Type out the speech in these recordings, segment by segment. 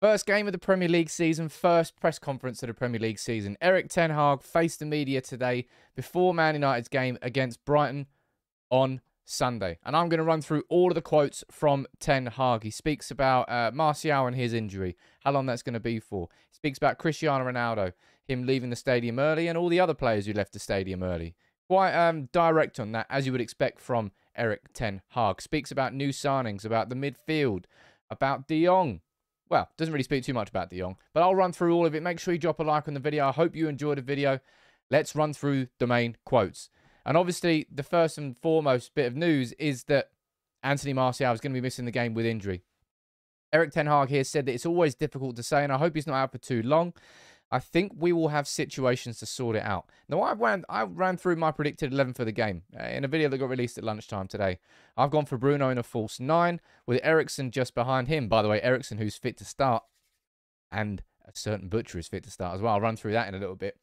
First game of the Premier League season, first press conference of the Premier League season. Erik Ten Hag faced the media today before Man United's game against Brighton on Sunday. And I'm going to run through all of the quotes from Ten Hag. He speaks about uh, Martial and his injury, how long that's going to be for. He speaks about Cristiano Ronaldo, him leaving the stadium early, and all the other players who left the stadium early. Quite um, direct on that, as you would expect from Erik Ten Hag. Speaks about new signings, about the midfield, about De Jong well, doesn't really speak too much about De Jong, but I'll run through all of it. Make sure you drop a like on the video. I hope you enjoyed the video. Let's run through the main quotes. And obviously, the first and foremost bit of news is that Anthony Martial is going to be missing the game with injury. Erik Ten Hag here said that it's always difficult to say, and I hope he's not out for too long. I think we will have situations to sort it out. Now, I ran, I ran through my predicted 11 for the game uh, in a video that got released at lunchtime today. I've gone for Bruno in a false nine with Eriksen just behind him. By the way, Eriksen, who's fit to start, and a certain Butcher is fit to start as well. I'll run through that in a little bit.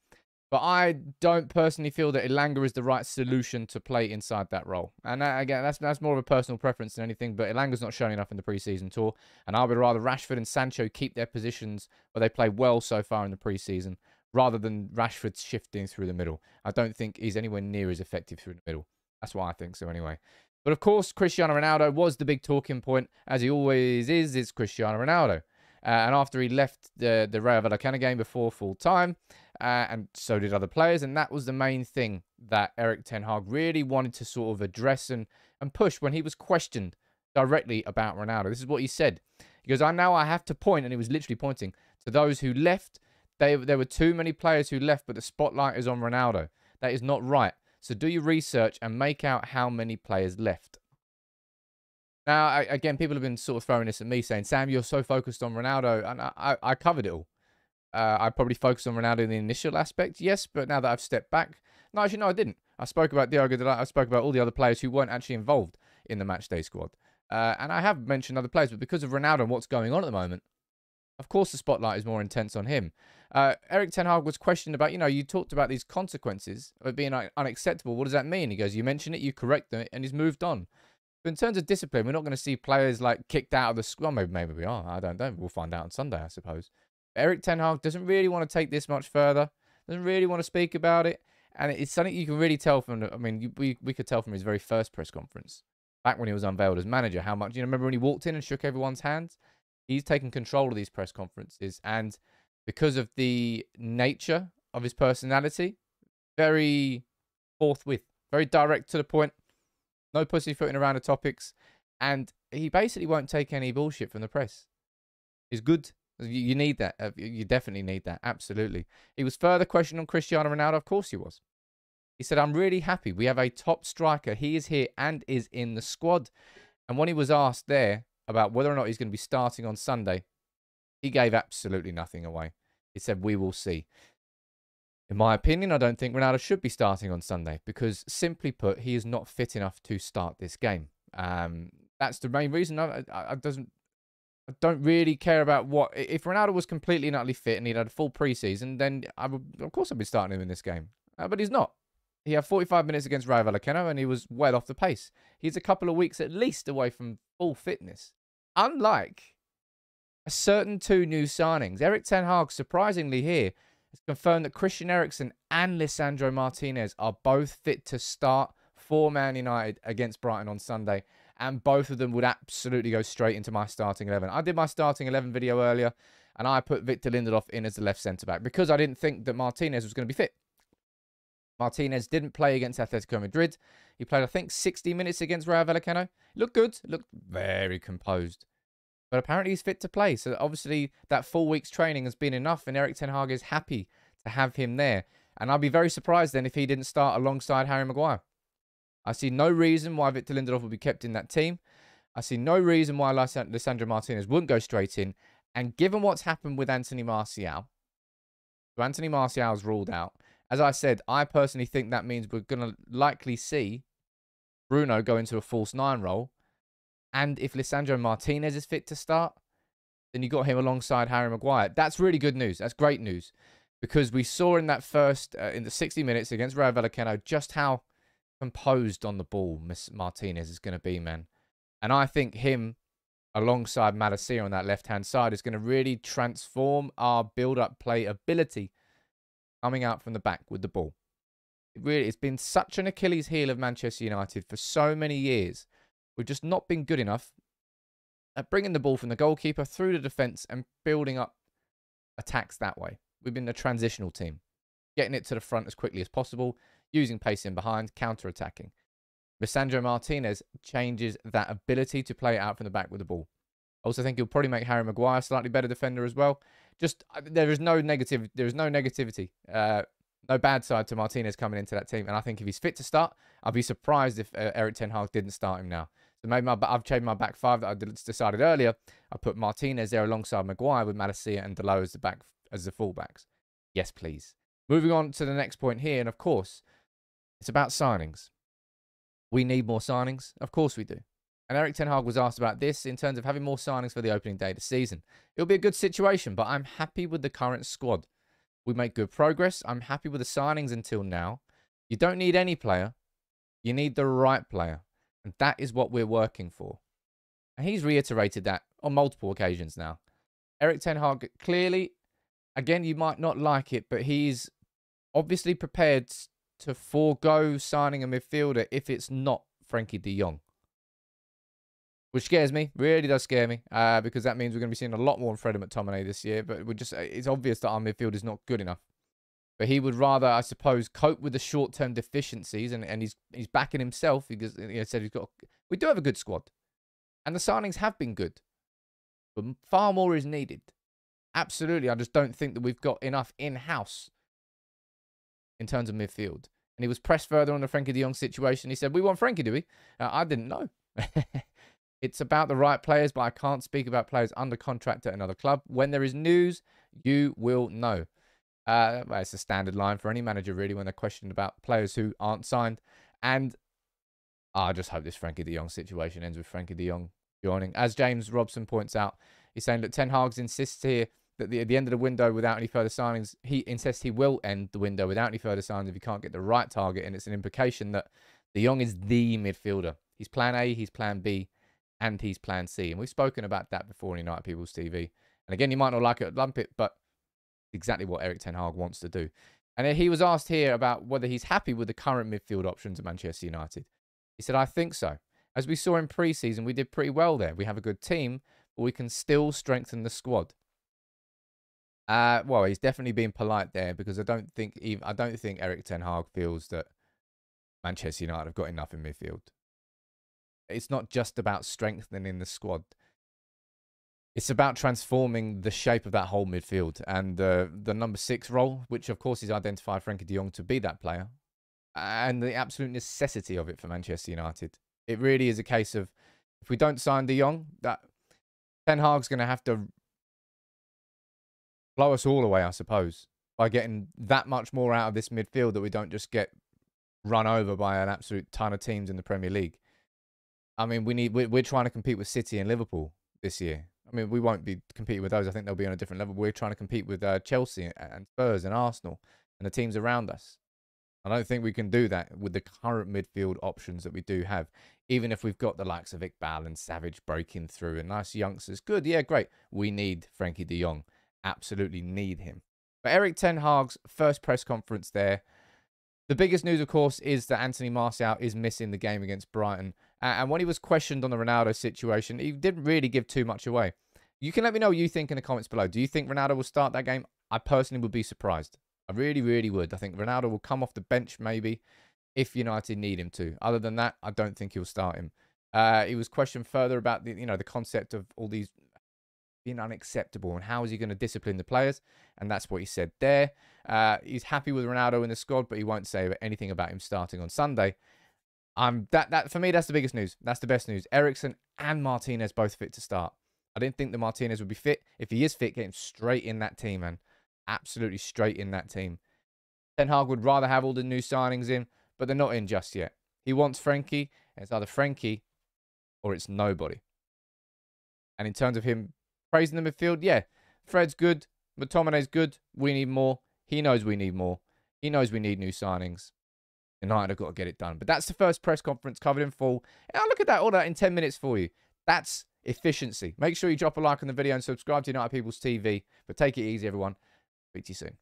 But I don't personally feel that Elanga is the right solution to play inside that role. And that, again, that's that's more of a personal preference than anything. But Elanga's not showing enough in the preseason tour. And I would rather Rashford and Sancho keep their positions where they play well so far in the preseason rather than Rashford shifting through the middle. I don't think he's anywhere near as effective through the middle. That's why I think so anyway. But of course, Cristiano Ronaldo was the big talking point, as he always is, is Cristiano Ronaldo. Uh, and after he left the, the Rayo Vallecano game before full time, uh, and so did other players. And that was the main thing that Erik Ten Hag really wanted to sort of address and, and push when he was questioned directly about Ronaldo. This is what he said. He goes, I now I have to point, and he was literally pointing to those who left. They, there were too many players who left, but the spotlight is on Ronaldo. That is not right. So do your research and make out how many players left. Now, I, again, people have been sort of throwing this at me, saying, Sam, you're so focused on Ronaldo. And I, I, I covered it all. Uh, I probably focused on Ronaldo in the initial aspect, yes, but now that I've stepped back, no, actually, no, I didn't. I spoke about Diogo Dalot. I spoke about all the other players who weren't actually involved in the matchday squad. Uh, and I have mentioned other players, but because of Ronaldo and what's going on at the moment, of course the spotlight is more intense on him. Uh, Erik Ten Hag was questioned about, you know, you talked about these consequences of it being unacceptable. What does that mean? He goes, you mention it, you correct it, and he's moved on. But in terms of discipline, we're not going to see players like kicked out of the squad. Maybe, maybe we are. I don't know. We'll find out on Sunday, I suppose. Erik Ten Hag doesn't really want to take this much further. Doesn't really want to speak about it, and it's something you can really tell from. I mean, we we could tell from his very first press conference back when he was unveiled as manager how much. You know, remember when he walked in and shook everyone's hands? He's taken control of these press conferences, and because of the nature of his personality, very forthwith, very direct to the point, no pussyfooting around the topics, and he basically won't take any bullshit from the press. He's good you need that. Uh, you definitely need that. Absolutely. He was further questioned on Cristiano Ronaldo. Of course he was. He said, I'm really happy. We have a top striker. He is here and is in the squad. And when he was asked there about whether or not he's going to be starting on Sunday, he gave absolutely nothing away. He said, We will see. In my opinion, I don't think Ronaldo should be starting on Sunday because, simply put, he is not fit enough to start this game. Um, that's the main reason. I, I, I doesn't I don't really care about what. If Ronaldo was completely and utterly fit and he'd had a full preseason, then I would, of course, I'd be starting him in this game. Uh, but he's not. He had 45 minutes against Rayo Vallecano and he was well off the pace. He's a couple of weeks at least away from full fitness. Unlike a certain two new signings, Erik Ten Hag, surprisingly here, has confirmed that Christian Eriksen and Lisandro Martinez are both fit to start for Man United against Brighton on Sunday and both of them would absolutely go straight into my starting 11. I did my starting 11 video earlier, and I put Victor Lindelof in as the left centre-back because I didn't think that Martinez was going to be fit. Martinez didn't play against Atletico Madrid. He played, I think, 60 minutes against Rayo Vallecano. Looked good. Looked very composed. But apparently he's fit to play. So obviously that four week's training has been enough, and Erik Ten Hag is happy to have him there. And I'd be very surprised then if he didn't start alongside Harry Maguire. I see no reason why Victor Lindelof will be kept in that team. I see no reason why Lisandro Martinez wouldn't go straight in. And given what's happened with Anthony Martial, so Anthony Martial's ruled out. As I said, I personally think that means we're going to likely see Bruno go into a false nine role. And if Lisandro Martinez is fit to start, then you got him alongside Harry Maguire. That's really good news. That's great news. Because we saw in that first, uh, in the 60 minutes against Rayo Vallecano, just how composed on the ball Miss Martinez is going to be, man. And I think him alongside Malacia on that left-hand side is going to really transform our build-up play ability coming out from the back with the ball. It really, it's been such an Achilles heel of Manchester United for so many years. We've just not been good enough at bringing the ball from the goalkeeper through the defence and building up attacks that way. We've been a transitional team, getting it to the front as quickly as possible, using pace in behind, counter-attacking. Lisandro Martinez changes that ability to play out from the back with the ball. I also think he'll probably make Harry Maguire a slightly better defender as well. Just uh, there is no negative, there is no negativity, uh, no bad side to Martinez coming into that team. And I think if he's fit to start, I'd be surprised if uh, Erik Ten Hag didn't start him now. My, I've changed my back five that I decided earlier. I put Martinez there alongside Maguire with Malacia and Dalot as the back as the fullbacks. Yes, please. Moving on to the next point here, and of course, it's about signings. We need more signings. Of course we do. And Erik Ten Hag was asked about this in terms of having more signings for the opening day of the season. It'll be a good situation, but I'm happy with the current squad. We make good progress. I'm happy with the signings until now. You don't need any player. You need the right player. And that is what we're working for. And he's reiterated that on multiple occasions now. Erik Ten Hag clearly, again, you might not like it, but he's obviously prepared to forego signing a midfielder if it's not Frenkie de Jong. Which scares me, really does scare me, uh, because that means we're going to be seeing a lot more Freddie McTominay this year. But we're just, it's obvious that our midfield is not good enough. But he would rather, I suppose, cope with the short-term deficiencies, and, and he's he's backing himself because he said he's got. We do have a good squad, and the signings have been good, but far more is needed. Absolutely, I just don't think that we've got enough in-house in terms of midfield. And he was pressed further on the Frenkie de Jong situation. He said, "We want Frenkie, do we?" Uh, I didn't know. it's about the right players, but I can't speak about players under contract at another club. When there is news, you will know. Uh, it's a standard line for any manager, really, when they're questioned about players who aren't signed. And I just hope this Frenkie de Jong situation ends with Frenkie de Jong joining. As James Robson points out, he's saying that Ten Hag's insists here that the, at the end of the window without any further signings, he insists he will end the window without any further signings if he can't get the right target. And it's an implication that De Jong is the midfielder. He's plan A, he's plan B, and he's plan C. And we've spoken about that before in United People's TV. And again, you might not like it, lump it, but exactly what Erik Ten Hag wants to do. And he was asked here about whether he's happy with the current midfield options at Manchester United. He said, I think so. As we saw in pre-season, we did pretty well there. We have a good team, but we can still strengthen the squad. Uh, well, he's definitely being polite there because I don't think even I don't think Erik Ten Hag feels that Manchester United have got enough in midfield. It's not just about strengthening the squad. It's about transforming the shape of that whole midfield and uh, the number six role, which of course is identified Frenkie de Jong to be that player, and the absolute necessity of it for Manchester United. It really is a case of if we don't sign de Jong, that Ten Hag's going to have to blow us all away, I suppose, by getting that much more out of this midfield that we don't just get run over by an absolute ton of teams in the Premier League. I mean, we need we're, we're trying to compete with City and Liverpool this year. I mean, we won't be competing with those. I think they'll be on a different level. We're trying to compete with uh, Chelsea and Spurs and Arsenal and the teams around us. I don't think we can do that with the current midfield options that we do have. Even if we've got the likes of Iqbal and Savage breaking through and nice youngsters, good, yeah, great. We need Frenkie De Jong absolutely need him. But Erik Ten Hag's first press conference there. The biggest news, of course, is that Anthony Martial is missing the game against Brighton. And when he was questioned on the Ronaldo situation, he didn't really give too much away. You can let me know what you think in the comments below. Do you think Ronaldo will start that game? I personally would be surprised. I really, really would. I think Ronaldo will come off the bench maybe if United need him to. Other than that, I don't think he'll start him. Uh, he was questioned further about the you know the concept of all these being unacceptable and how is he going to discipline the players and that's what he said there uh, he's happy with ronaldo in the squad but he won't say anything about him starting on sunday um that that for me that's the biggest news that's the best news eriksen and martinez both fit to start i didn't think that martinez would be fit if he is fit get him straight in that team man absolutely straight in that team ten hag would rather have all the new signings in but they're not in just yet he wants Frenkie, and it's either Frenkie or it's nobody and in terms of him praising the midfield. Yeah, Fred's good. McTominay's good. We need more. He knows we need more. He knows we need new signings. United have got to get it done. But that's the first press conference covered in full. And look at that, all that in 10 minutes for you. That's efficiency. Make sure you drop a like on the video and subscribe to United People's TV. But take it easy, everyone. Speak to you soon.